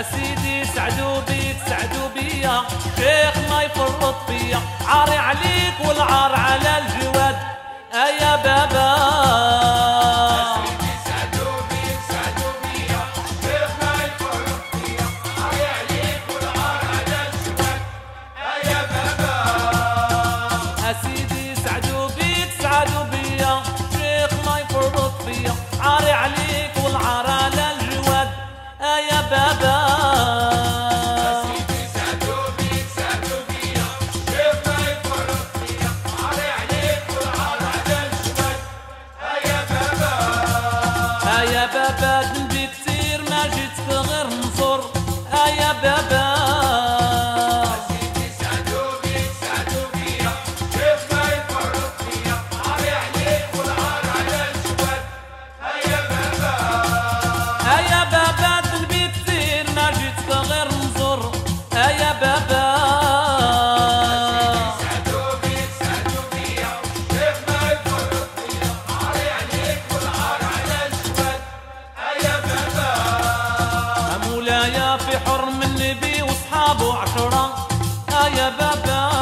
يا سيدي سعدوا بيك سعدوا بيا شيخ ما يفرط فيا. عاري عليك والعار على الجواد. ايا بابا في حرم النبي وأصحابه عشرة. آه يا بابا.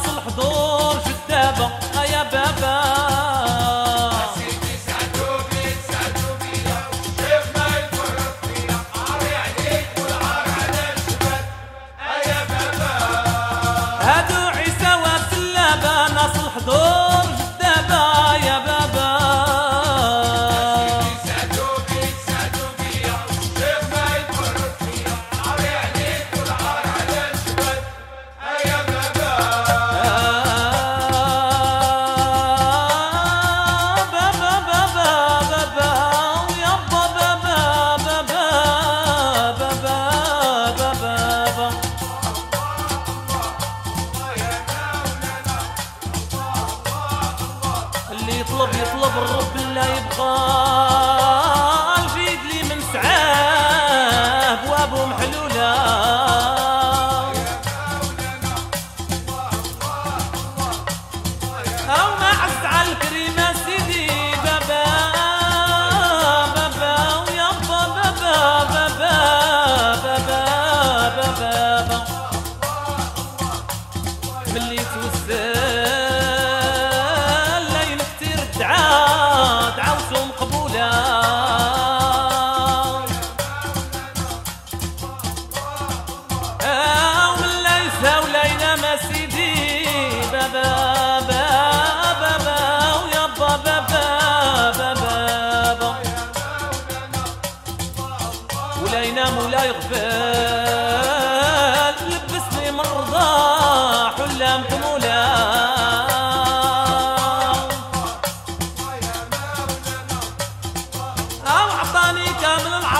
راس الحضور. يطلب الرب لا يبقى.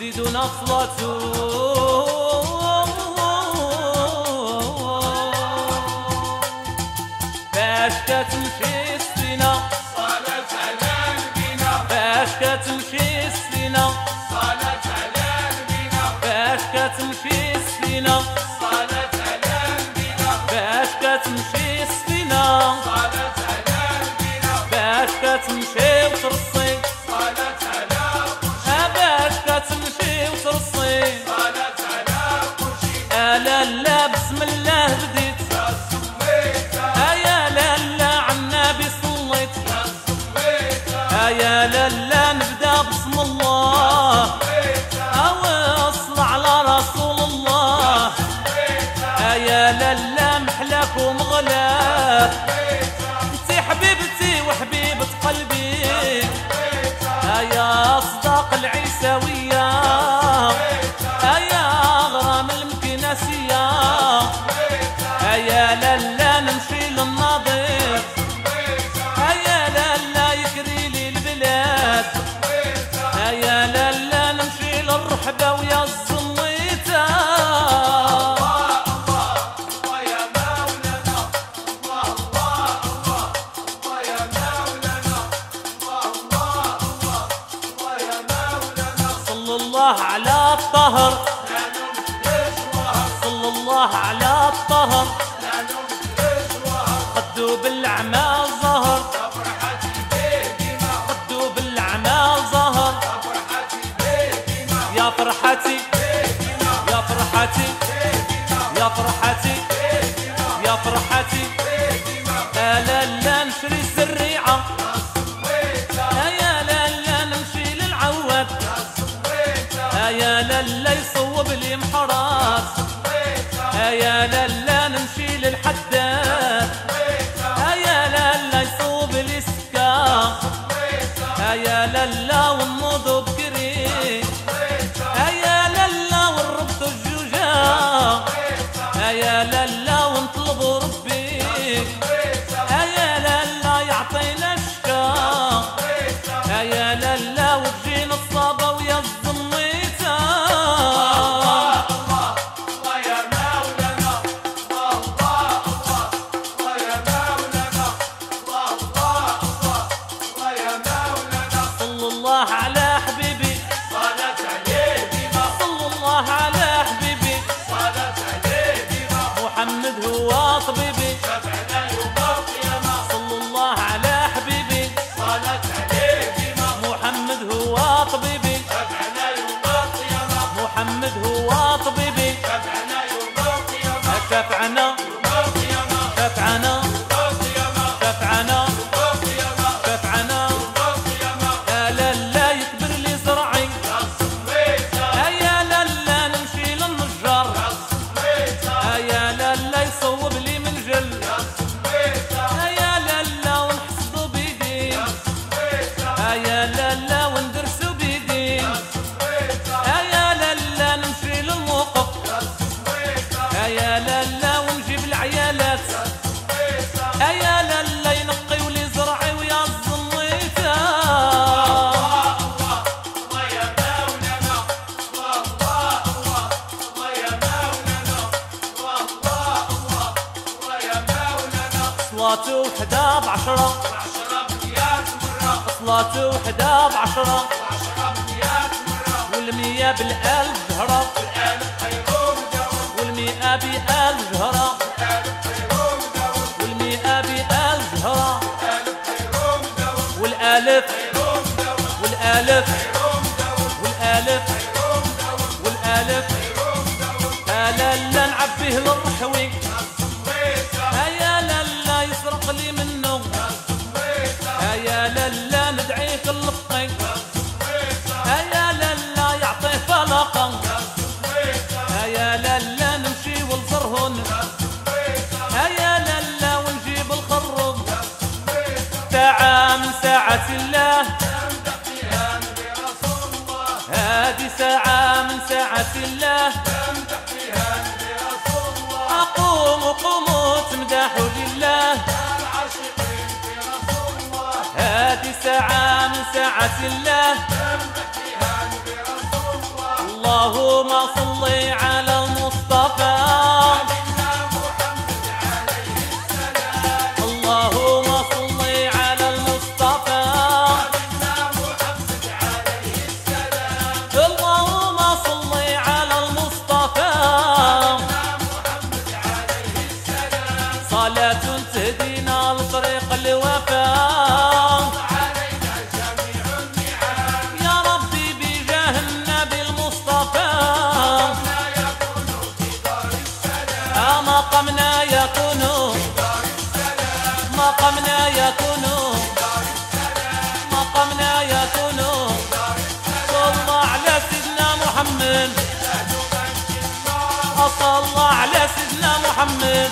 مجد نصرته فاشكة تمشي السنة صلاة على البنا فاشكة تمشي السنة صلاة على البنا فاشكة تمشي السنة صلاة على البنا فاشكة تمشي السنة صلاة على البنا فاشكة تمشي الله على الطهر. صلى الله على الطهر. خدوا بالأعمال ظهر خدوا بالأعمال ظهر يا فرحتي يا فرحتي يا فرحتي. يا لا صلاة وحدة بعشرة. صلاة وحدة بعشرة. والمية بالألف زهرة. زهرة. والمية بألف زهرة. والألف والألف. والألف. الله أقوم قوموا تمدحوا لله. هذه ساعة من ساعة الله. اللهم صل على مقامنا يكون. مقامنا يكون. مقامنا يكون. صلى على سيدنا محمد. صلى على سيدنا محمد.